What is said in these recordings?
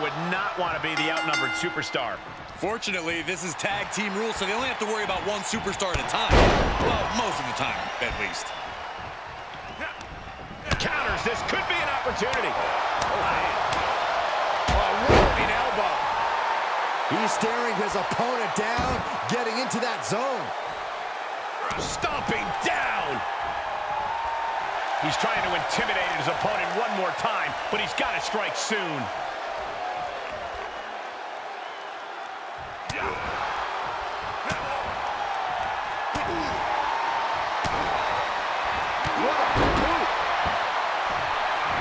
would not want to be the outnumbered superstar. Fortunately, this is tag team rules, so they only have to worry about one superstar at a time. Well, most of the time, at least. Counters. This could be an opportunity. Oh, a rolling elbow. He's staring his opponent down, getting into that zone. Stomping down. He's trying to intimidate his opponent one more time, but he's got to strike soon.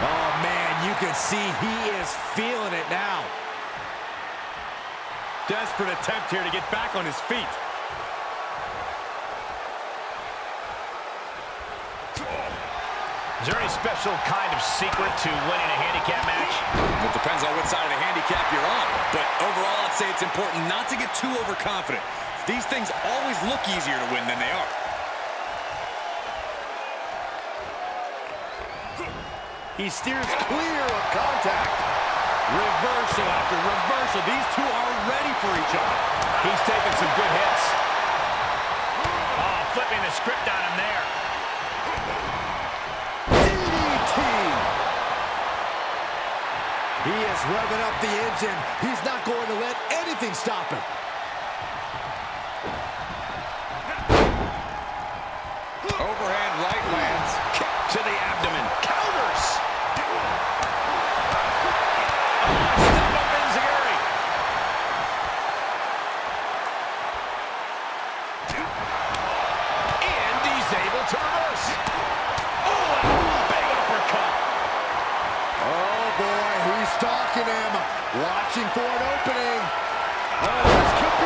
Oh, man, you can see he is feeling it now. Desperate attempt here to get back on his feet. Is there any special kind of secret to winning a handicap match? It depends on what side of the handicap you're on. But overall, I'd say it's important not to get too overconfident. These things always look easier to win than they are. He steers clear of contact. Reversal after reversal. These two are ready for each other. He's taking some good hits. Oh, flipping the script on him there. He is revving up the engine. He's not going to let anything stop him. Overhand right lands. Kick to the abdomen. Counters. Oh, step up Enzuigiri. And he's able to reverse. Oh, and a big uppercut. Oh, boy, he's stalking him. Watching for an opening. Oh,